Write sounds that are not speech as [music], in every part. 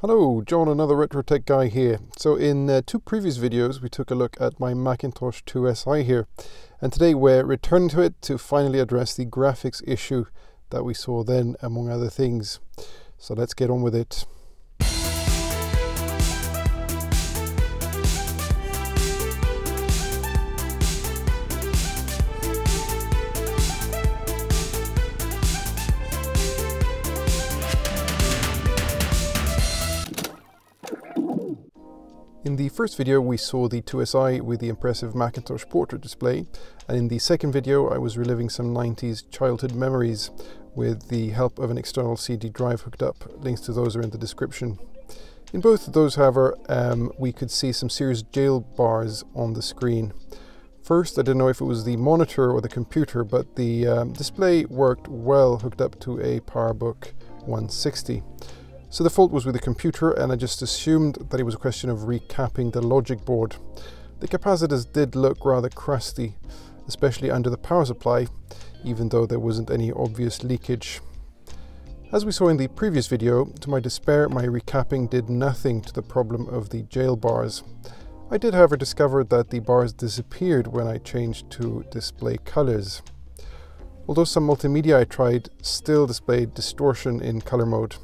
Hello, John, another retro tech guy here. So in uh, two previous videos, we took a look at my Macintosh IIsi here. And today we're returning to it to finally address the graphics issue that we saw then, among other things. So let's get on with it. In the first video we saw the IIsi with the impressive Macintosh portrait display and in the second video I was reliving some 90s childhood memories with the help of an external CD drive hooked up. Links to those are in the description. In both of those however um, we could see some serious jail bars on the screen. First I didn't know if it was the monitor or the computer but the um, display worked well hooked up to a PowerBook 160. So the fault was with the computer and I just assumed that it was a question of recapping the logic board. The capacitors did look rather crusty, especially under the power supply, even though there wasn't any obvious leakage. As we saw in the previous video, to my despair my recapping did nothing to the problem of the jail bars. I did however discover that the bars disappeared when I changed to display colors. Although some multimedia I tried still displayed distortion in color mode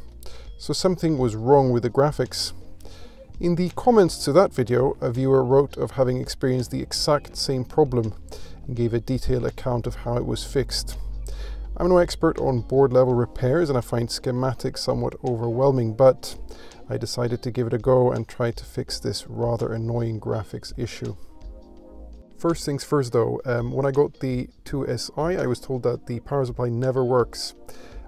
so something was wrong with the graphics. In the comments to that video, a viewer wrote of having experienced the exact same problem and gave a detailed account of how it was fixed. I'm no expert on board level repairs and I find schematics somewhat overwhelming, but I decided to give it a go and try to fix this rather annoying graphics issue. First things first though, um, when I got the IIsi I was told that the power supply never works.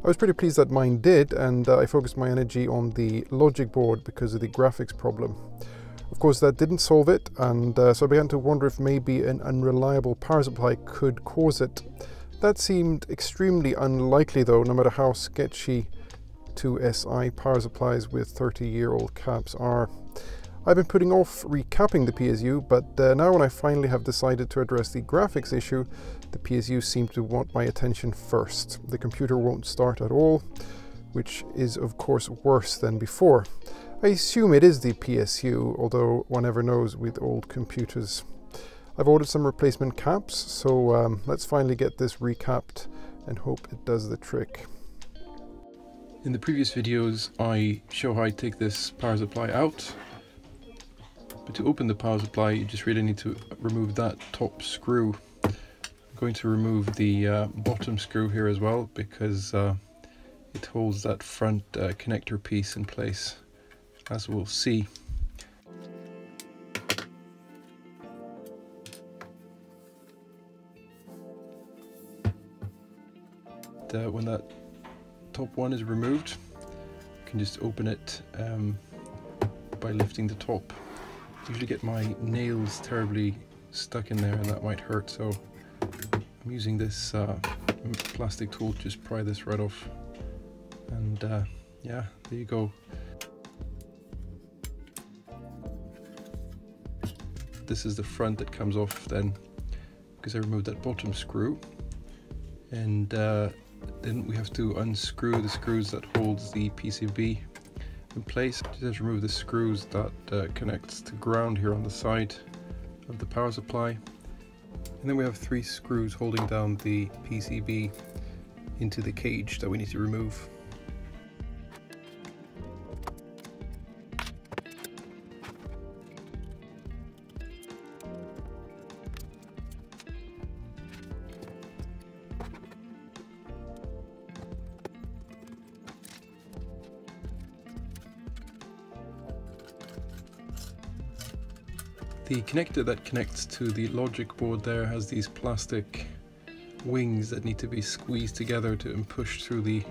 I was pretty pleased that mine did and uh, I focused my energy on the logic board because of the graphics problem. Of course that didn't solve it and uh, so I began to wonder if maybe an unreliable power supply could cause it. That seemed extremely unlikely though, no matter how sketchy IIsi power supplies with 30 year old caps are. I've been putting off recapping the PSU, but uh, now when I finally have decided to address the graphics issue, the PSU seemed to want my attention first. The computer won't start at all, which is of course worse than before. I assume it is the PSU, although one never knows with old computers. I've ordered some replacement caps, so um, let's finally get this recapped and hope it does the trick. In the previous videos I show how I take this power supply out but to open the power supply, you just really need to remove that top screw. Going to remove the uh, bottom screw here as well because uh, it holds that front uh, connector piece in place, as we'll see. Uh, when that top one is removed, you can just open it um, by lifting the top usually get my nails terribly stuck in there and that might hurt so I'm using this uh, plastic tool to just pry this right off and uh, yeah there you go this is the front that comes off then because I removed that bottom screw and uh, then we have to unscrew the screws that holds the PCB in place. Just remove the screws that uh, connects to ground here on the side of the power supply. And then we have three screws holding down the PCB into the cage that we need to remove. The connector that connects to the logic board there has these plastic wings that need to be squeezed together to and pushed through the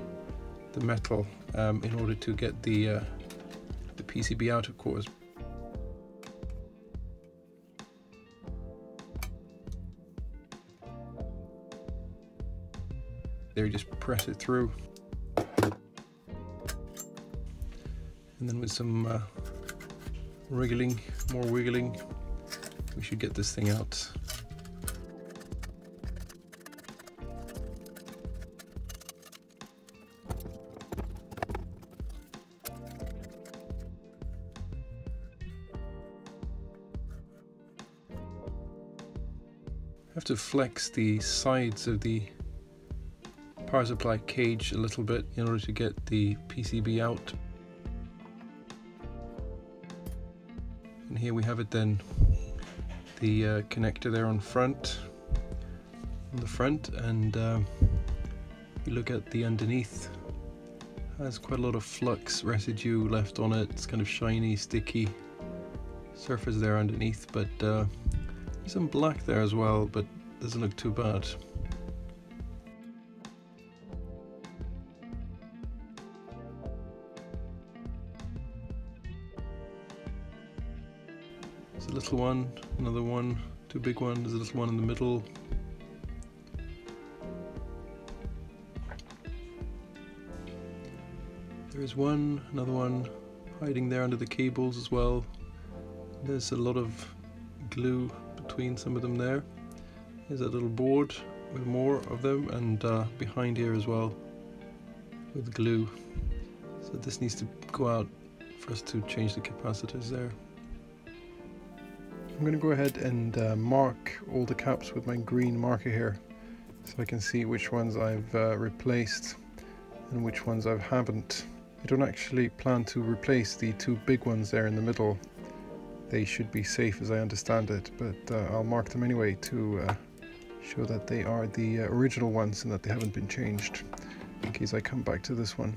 the metal um, in order to get the uh, the PCB out of course. There you just press it through and then with some uh, wriggling, more wiggling we should get this thing out. have to flex the sides of the power supply cage a little bit in order to get the PCB out. And here we have it then the uh, connector there on front, on the front, and uh, you look at the underneath, has quite a lot of flux residue left on it. It's kind of shiny, sticky surface there underneath, but uh, some black there as well, but doesn't look too bad. Little one, another one, two big ones, there's a little one in the middle, There's one, another one hiding there under the cables as well. There's a lot of glue between some of them there. There's a little board with more of them and uh, behind here as well with glue. So this needs to go out for us to change the capacitors there. I'm going to go ahead and uh, mark all the caps with my green marker here so I can see which ones I've uh, replaced and which ones I haven't. I don't actually plan to replace the two big ones there in the middle. They should be safe as I understand it, but uh, I'll mark them anyway to uh, show that they are the uh, original ones and that they haven't been changed in case I come back to this one.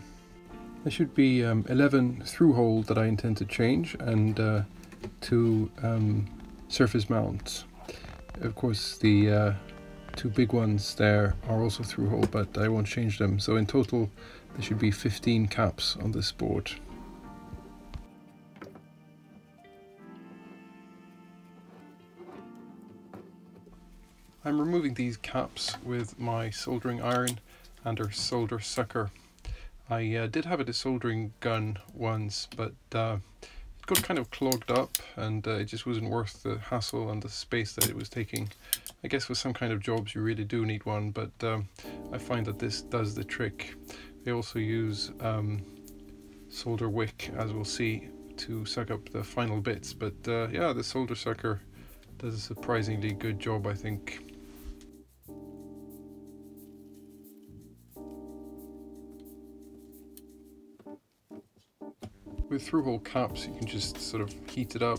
There should be um, 11 through holes that I intend to change and uh, two um, surface mounts. Of course the uh, two big ones there are also through hole but I won't change them so in total there should be 15 caps on this board. I'm removing these caps with my soldering iron and our solder sucker. I uh, did have a desoldering gun once but uh, got kind of clogged up and uh, it just wasn't worth the hassle and the space that it was taking. I guess for some kind of jobs you really do need one but um, I find that this does the trick. They also use um, solder wick, as we'll see, to suck up the final bits. But uh, yeah, the solder sucker does a surprisingly good job, I think. With through-hole caps, you can just sort of heat it up,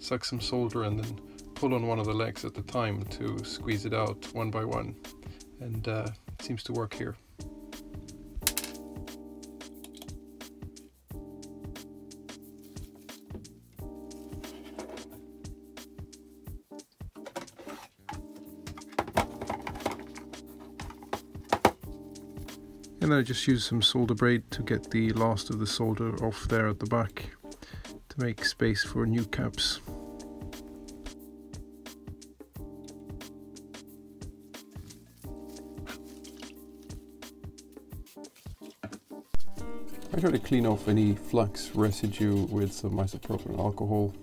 suck some solder, and then pull on one of the legs at the time to squeeze it out one by one. And uh, it seems to work here. Then I just use some solder braid to get the last of the solder off there at the back to make space for new caps. I try to clean off any flux residue with some isopropyl alcohol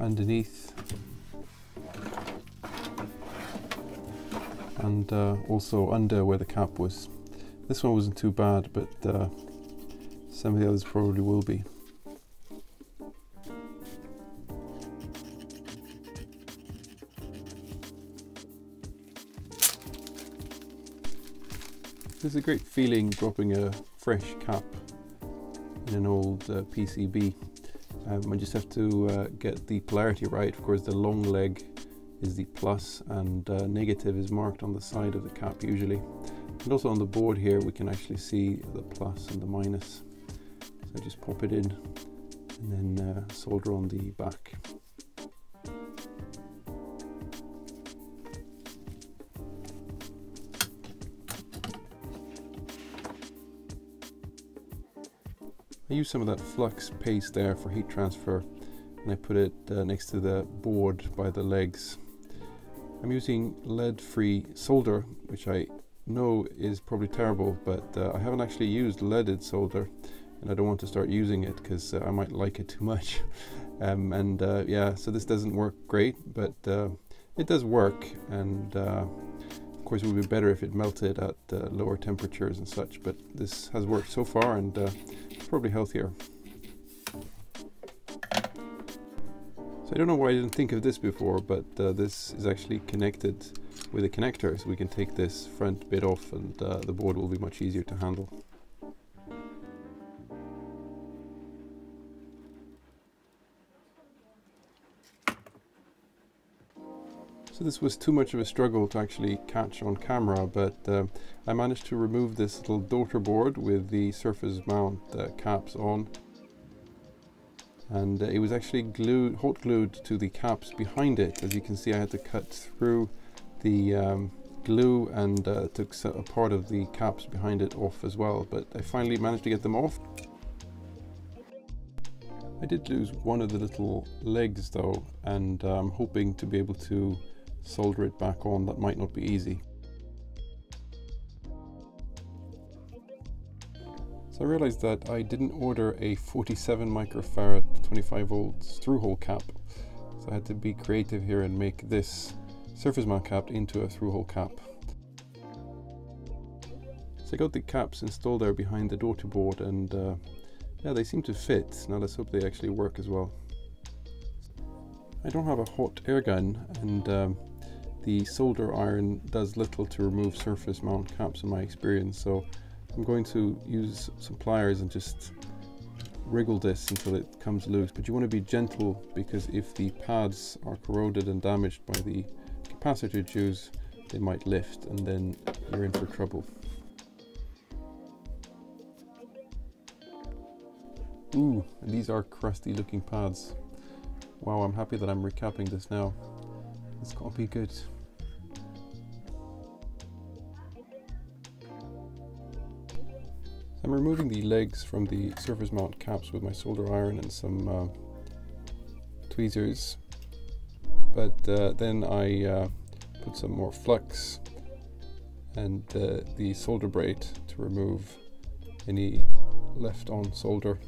underneath and uh, also under where the cap was. This one wasn't too bad, but uh, some of the others probably will be. There's a great feeling dropping a fresh cap in an old uh, PCB. Um, I just have to uh, get the polarity right. Of course, the long leg is the plus and uh, negative is marked on the side of the cap usually. And also on the board here we can actually see the plus and the minus. So just pop it in and then uh, solder on the back. I use some of that flux paste there for heat transfer and I put it uh, next to the board by the legs I'm using lead-free solder, which I know is probably terrible, but uh, I haven't actually used leaded solder and I don't want to start using it because uh, I might like it too much. [laughs] um, and uh, yeah, so this doesn't work great, but uh, it does work. And uh, of course, it would be better if it melted at uh, lower temperatures and such, but this has worked so far and it's probably healthier. I don't know why I didn't think of this before, but uh, this is actually connected with a connector, so we can take this front bit off and uh, the board will be much easier to handle. So this was too much of a struggle to actually catch on camera, but uh, I managed to remove this little daughter board with the surface mount uh, caps on. And uh, it was actually glued, hot glued to the caps behind it. As you can see, I had to cut through the um, glue and uh, took a part of the caps behind it off as well, but I finally managed to get them off. I did lose one of the little legs though, and I'm um, hoping to be able to solder it back on, that might not be easy. So I realized that I didn't order a 47 microfarad 25 volts through hole cap. So I had to be creative here and make this surface mount cap into a through hole cap. So I got the caps installed there behind the daughter board and uh, yeah, they seem to fit. Now let's hope they actually work as well. I don't have a hot air gun and um, the solder iron does little to remove surface mount caps in my experience so I'm going to use some pliers and just wriggle this until it comes loose but you want to be gentle because if the pads are corroded and damaged by the capacitor juice they might lift and then you're in for trouble. Ooh, these are crusty looking pads. Wow, I'm happy that I'm recapping this now. It's gotta be good. I'm removing the legs from the surface mount caps with my solder iron and some uh, tweezers. But uh, then I uh, put some more flux and uh, the solder braid to remove any left on solder.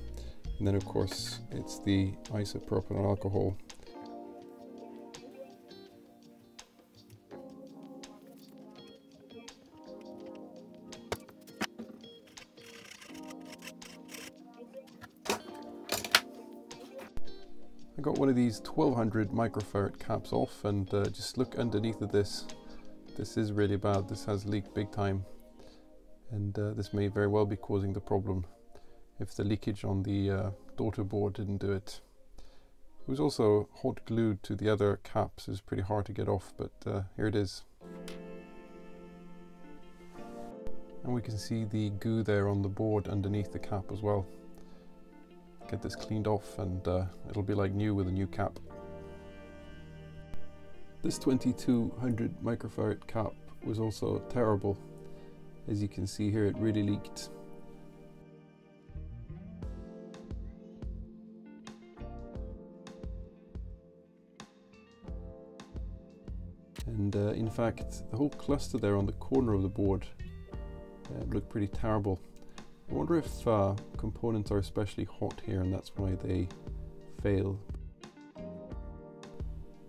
And then of course it's the isopropyl alcohol one of these 1200 microfarad caps off and uh, just look underneath of this. This is really bad. This has leaked big time and uh, this may very well be causing the problem if the leakage on the uh, daughter board didn't do it. It was also hot glued to the other caps. It was pretty hard to get off, but uh, here it is. And we can see the goo there on the board underneath the cap as well get this cleaned off and uh, it'll be like new with a new cap. This 2200 microfarad cap was also terrible. As you can see here it really leaked. And uh, in fact the whole cluster there on the corner of the board uh, looked pretty terrible. I wonder if uh, components are especially hot here and that's why they fail.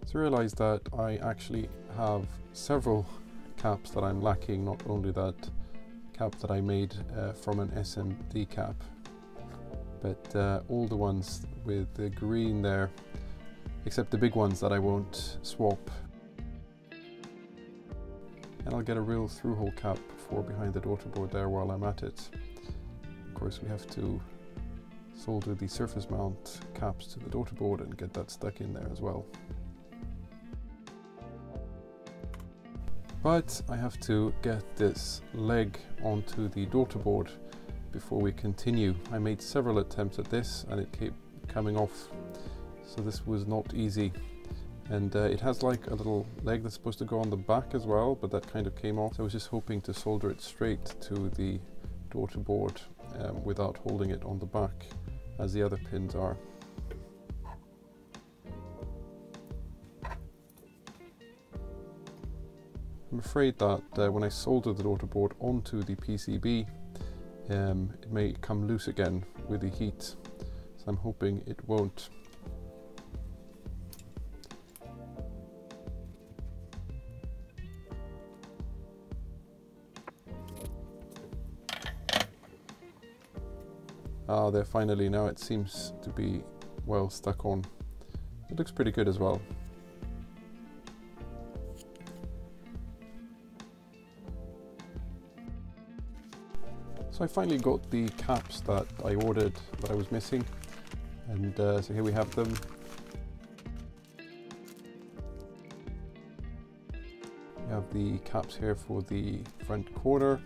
So I realised that I actually have several caps that I'm lacking, not only that cap that I made uh, from an SMD cap, but uh, all the ones with the green there, except the big ones that I won't swap. And I'll get a real through-hole cap for behind the daughter board there while I'm at it course we have to solder the surface mount caps to the daughter board and get that stuck in there as well. But I have to get this leg onto the daughter board before we continue. I made several attempts at this and it kept coming off so this was not easy and uh, it has like a little leg that's supposed to go on the back as well but that kind of came off. So I was just hoping to solder it straight to the daughter board um, without holding it on the back as the other pins are. I'm afraid that uh, when I solder the daughter board onto the PCB um, it may come loose again with the heat so I'm hoping it won't. Ah, there finally now it seems to be well stuck on. It looks pretty good as well. So I finally got the caps that I ordered that I was missing and uh, so here we have them. We have the caps here for the front corner.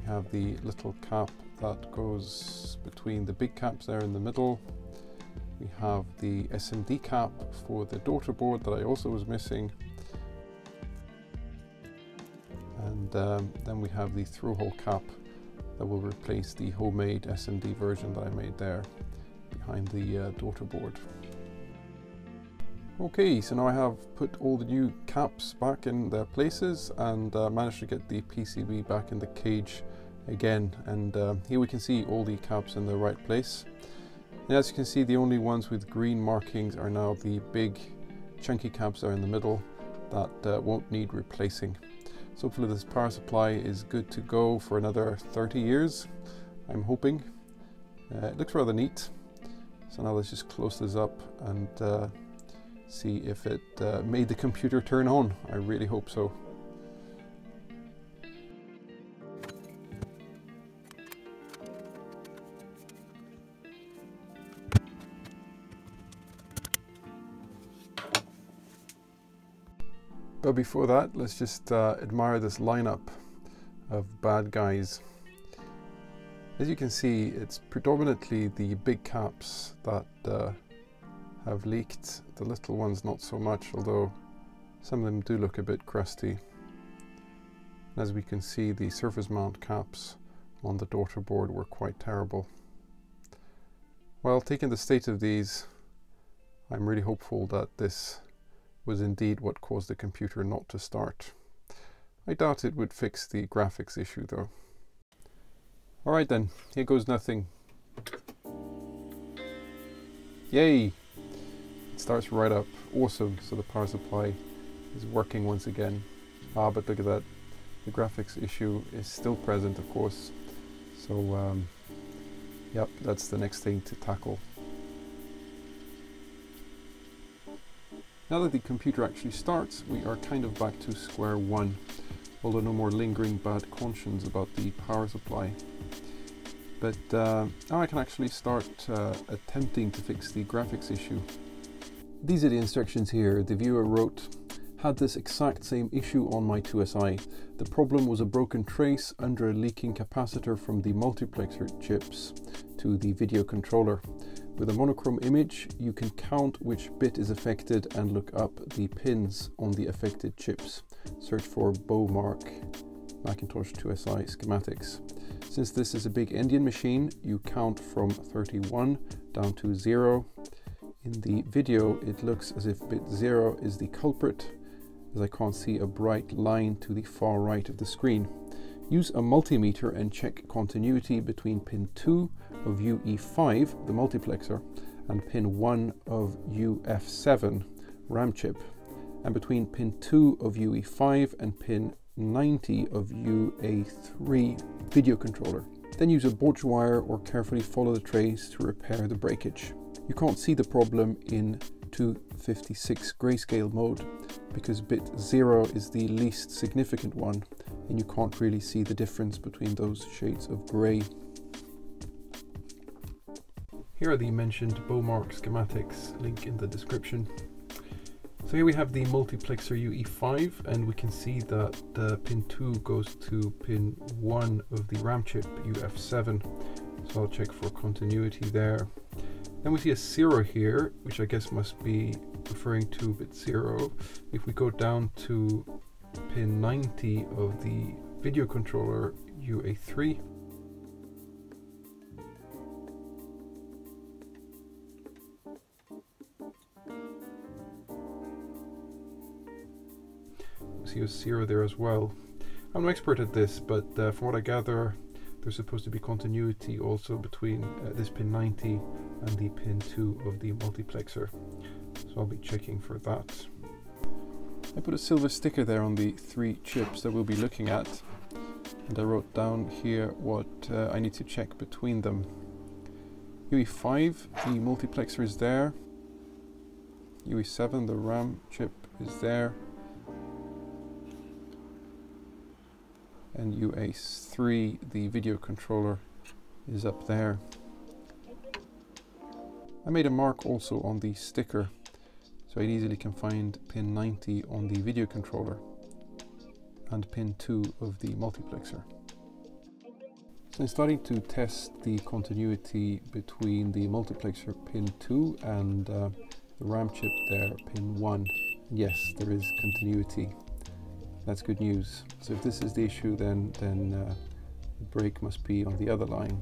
We have the little cap that goes between the big caps there in the middle. We have the SMD cap for the daughter board that I also was missing. And um, then we have the through hole cap that will replace the homemade SMD version that I made there behind the uh, daughter board. Okay, so now I have put all the new caps back in their places and uh, managed to get the PCB back in the cage again. And uh, here we can see all the caps in the right place. And as you can see, the only ones with green markings are now the big chunky caps that are in the middle that uh, won't need replacing. So hopefully this power supply is good to go for another 30 years, I'm hoping. Uh, it looks rather neat. So now let's just close this up and uh, see if it uh, made the computer turn on. I really hope so. Before that, let's just uh, admire this lineup of bad guys. As you can see, it's predominantly the big caps that uh, have leaked, the little ones not so much, although some of them do look a bit crusty. As we can see, the surface mount caps on the daughter board were quite terrible. Well, taking the state of these, I'm really hopeful that this was indeed what caused the computer not to start. I doubt it would fix the graphics issue though. Alright then, here goes nothing. Yay! It starts right up. Awesome, so the power supply is working once again. Ah, but look at that. The graphics issue is still present, of course. So, um, yep, that's the next thing to tackle. Now that the computer actually starts, we are kind of back to square one, although no more lingering bad conscience about the power supply. But uh, now I can actually start uh, attempting to fix the graphics issue. These are the instructions here. The viewer wrote, had this exact same issue on my IIsi. The problem was a broken trace under a leaking capacitor from the multiplexer chips to the video controller. With a monochrome image, you can count which bit is affected and look up the pins on the affected chips. Search for Bomarc Macintosh IIsi schematics. Since this is a big endian machine, you count from 31 down to 0. In the video, it looks as if bit 0 is the culprit, as I can't see a bright line to the far right of the screen. Use a multimeter and check continuity between pin 2 of UE5, the multiplexer, and pin 1 of UF7, RAM chip, and between pin 2 of UE5 and pin 90 of UA3 video controller. Then use a bodge wire or carefully follow the trace to repair the breakage. You can't see the problem in 256 grayscale mode because bit 0 is the least significant one and you can't really see the difference between those shades of grey. Here are the mentioned Bomarc schematics, link in the description. So here we have the multiplexer UE5 and we can see that the pin 2 goes to pin 1 of the RAM chip UF7. So I'll check for continuity there. Then we see a 0 here, which I guess must be referring to bit 0. If we go down to pin 90 of the video controller UA3, a zero there as well. I'm no expert at this, but uh, from what I gather, there's supposed to be continuity also between uh, this pin 90 and the pin 2 of the multiplexer. So I'll be checking for that. I put a silver sticker there on the three chips that we'll be looking at. And I wrote down here what uh, I need to check between them. UE5, the multiplexer is there. UE7, the RAM chip is there. And UE3, the video controller, is up there. I made a mark also on the sticker so I easily can find pin 90 on the video controller and pin 2 of the multiplexer. So I'm starting to test the continuity between the multiplexer pin 2 and uh, the RAM chip there, pin 1. Yes, there is continuity. That's good news. So if this is the issue, then, then uh, the break must be on the other line.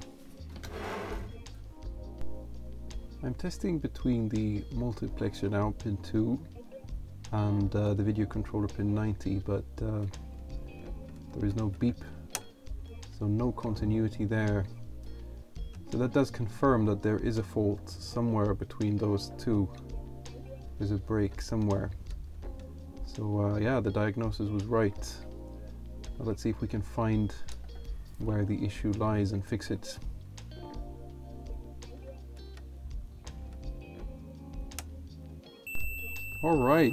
I'm testing between the multiplexer now, pin 2, and uh, the video controller pin 90, but uh, there is no beep, so no continuity there. So that does confirm that there is a fault somewhere between those two. There's a break somewhere. So uh, yeah, the diagnosis was right. Now let's see if we can find where the issue lies and fix it. Alright,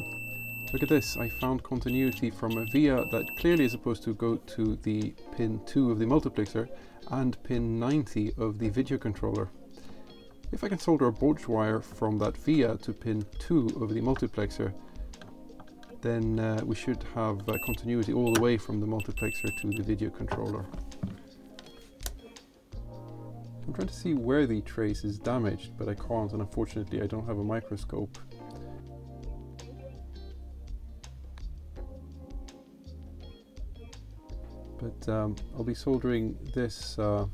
look at this. I found continuity from a via that clearly is supposed to go to the pin 2 of the multiplexer and pin 90 of the video controller. If I can solder a bodge wire from that via to pin 2 of the multiplexer, then uh, we should have uh, continuity all the way from the multiplexer to the video controller. I'm trying to see where the trace is damaged, but I can't, and unfortunately I don't have a microscope. but um, I'll be soldering this uh,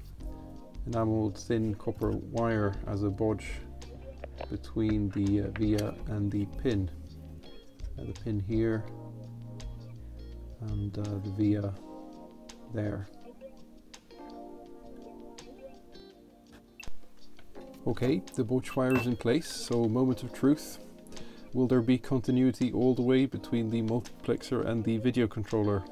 enameled thin copper wire as a bodge between the uh, via and the pin. The pin here and uh, the via there. Okay, the bodge wire is in place, so moment of truth. Will there be continuity all the way between the multiplexer and the video controller?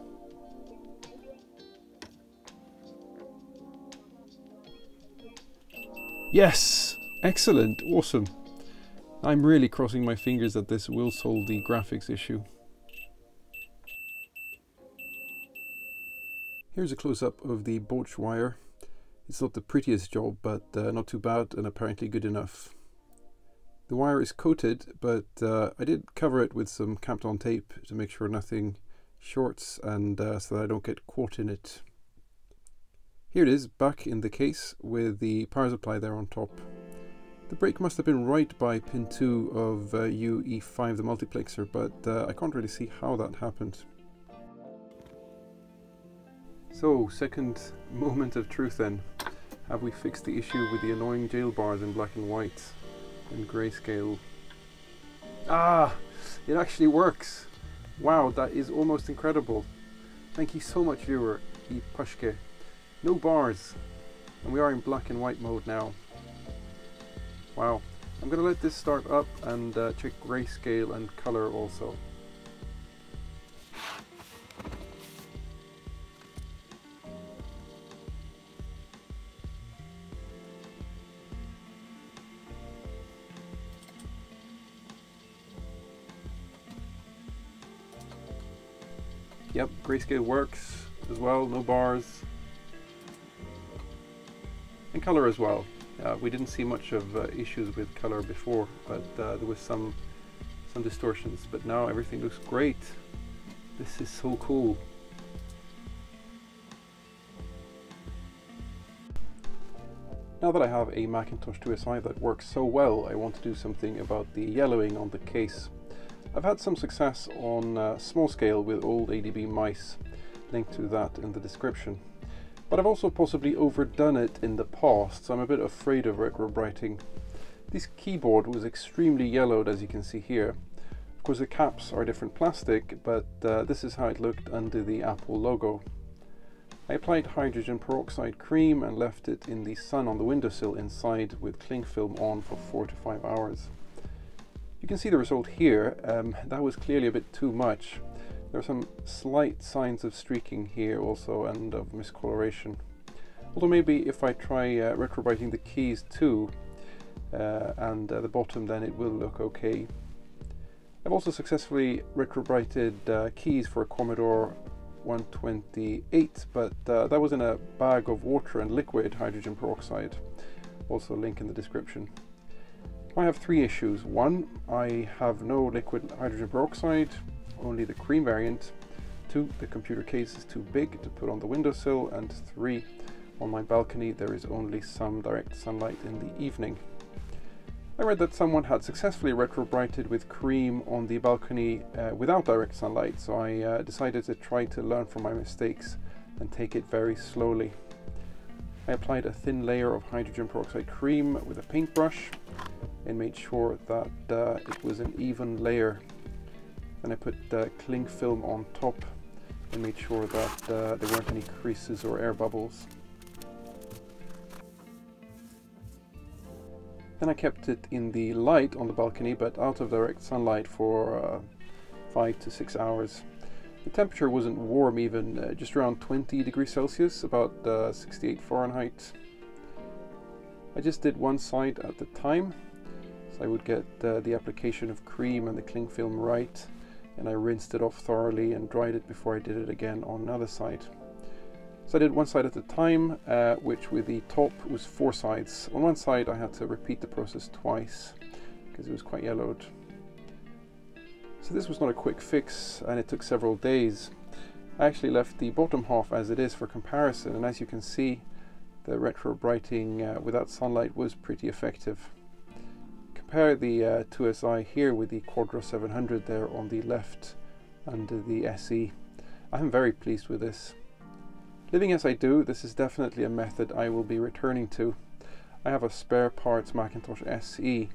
Yes! Excellent! Awesome! I'm really crossing my fingers that this will solve the graphics issue. Here's a close-up of the bodge wire. It's not the prettiest job, but uh, not too bad and apparently good enough. The wire is coated, but uh, I did cover it with some Kapton tape to make sure nothing shorts and uh, so that I don't get caught in it. Here it is, back in the case with the power supply there on top. The break must have been right by pin 2 of uh, UE5, the multiplexer, but uh, I can't really see how that happened. So, second [laughs] moment of truth then. Have we fixed the issue with the annoying jail bars in black and white and grayscale? Ah! It actually works! Wow, that is almost incredible. Thank you so much, viewer. E Pushke. No bars. And we are in black and white mode now. Wow. I'm going to let this start up and uh, check grayscale and color also. Yep, grayscale works as well, no bars and color as well. Uh, we didn't see much of uh, issues with color before, but uh, there was some some distortions. But now everything looks great. This is so cool. Now that I have a Macintosh IIsi that works so well, I want to do something about the yellowing on the case. I've had some success on uh, small scale with old ADB mice, link to that in the description. But I've also possibly overdone it in the past, so I'm a bit afraid of retrobrighting. This keyboard was extremely yellowed as you can see here. Of course the caps are different plastic, but uh, this is how it looked under the Apple logo. I applied hydrogen peroxide cream and left it in the sun on the windowsill inside with cling film on for 4 to 5 hours. You can see the result here, um, that was clearly a bit too much. There are some slight signs of streaking here also and of miscoloration. Although maybe if I try uh, the keys too uh, and uh, the bottom then it will look okay. I've also successfully retrobrighted uh, keys for a Commodore 128, but uh, that was in a bag of water and liquid hydrogen peroxide. Also link in the description. I have three issues. One, I have no liquid hydrogen peroxide, only the cream variant. Two, the computer case is too big to put on the windowsill. And three, on my balcony there is only some direct sunlight in the evening. I read that someone had successfully retrobrighted with cream on the balcony uh, without direct sunlight, so I uh, decided to try to learn from my mistakes and take it very slowly. I applied a thin layer of hydrogen peroxide cream with a paintbrush and made sure that uh, it was an even layer. Then I put uh, cling film on top and made sure that uh, there weren't any creases or air bubbles. Then I kept it in the light on the balcony but out of direct sunlight for uh, 5 to 6 hours. The temperature wasn't warm even, uh, just around 20 degrees Celsius, about uh, 68 Fahrenheit. I just did one side at the time, so I would get uh, the application of cream and the cling film right, and I rinsed it off thoroughly and dried it before I did it again on another side. So I did one side at a time, uh, which with the top was four sides. On one side I had to repeat the process twice, because it was quite yellowed. So this was not a quick fix and it took several days. I actually left the bottom half as it is for comparison and as you can see the retro brighting uh, without sunlight was pretty effective. Compare the uh, IIsi here with the Quadra 700 there on the left under the SE. I'm very pleased with this. Living as I do, this is definitely a method I will be returning to. I have a spare parts Macintosh SE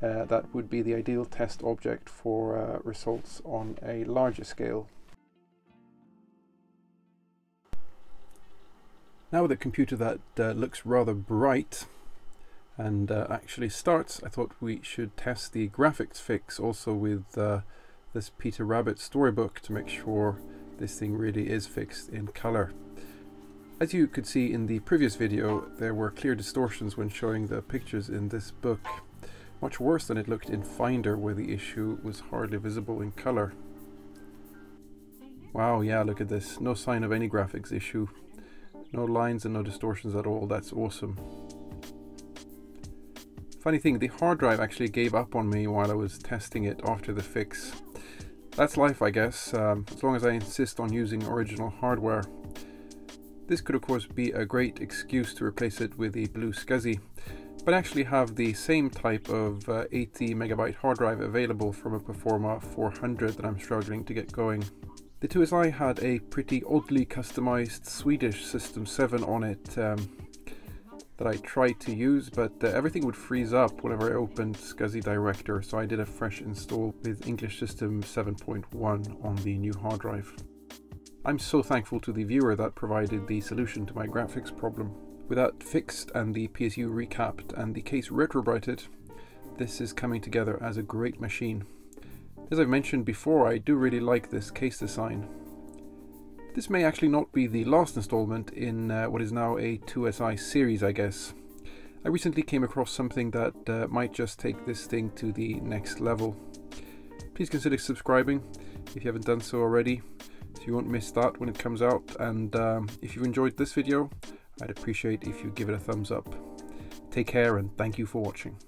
uh, that would be the ideal test object for uh, results on a larger scale. Now with a computer that uh, looks rather bright and uh, actually starts, I thought we should test the graphics fix also with uh, this Peter Rabbit storybook to make sure this thing really is fixed in color. As you could see in the previous video, there were clear distortions when showing the pictures in this book much worse than it looked in Finder where the issue was hardly visible in color. Wow, yeah, look at this. No sign of any graphics issue. No lines and no distortions at all. That's awesome. Funny thing, the hard drive actually gave up on me while I was testing it after the fix. That's life, I guess, um, as long as I insist on using original hardware. This could of course be a great excuse to replace it with the BlueSCSI, but I actually have the same type of uh, 80 megabyte hard drive available from a Performa 400 that I'm struggling to get going. The IIsi had a pretty oddly customized Swedish System 7 on it um, that I tried to use, but uh, everything would freeze up whenever I opened SCSI Director, so I did a fresh install with English System 7.1 on the new hard drive. I'm so thankful to the viewer that provided the solution to my graphics problem. With that fixed and the PSU recapped and the case retrobrighted, this is coming together as a great machine. As I've mentioned before, I do really like this case design. This may actually not be the last installment in uh, what is now a IIsi series, I guess. I recently came across something that uh, might just take this thing to the next level. Please consider subscribing if you haven't done so already, so you won't miss that when it comes out. And um, if you've enjoyed this video, I'd appreciate if you give it a thumbs up. Take care and thank you for watching.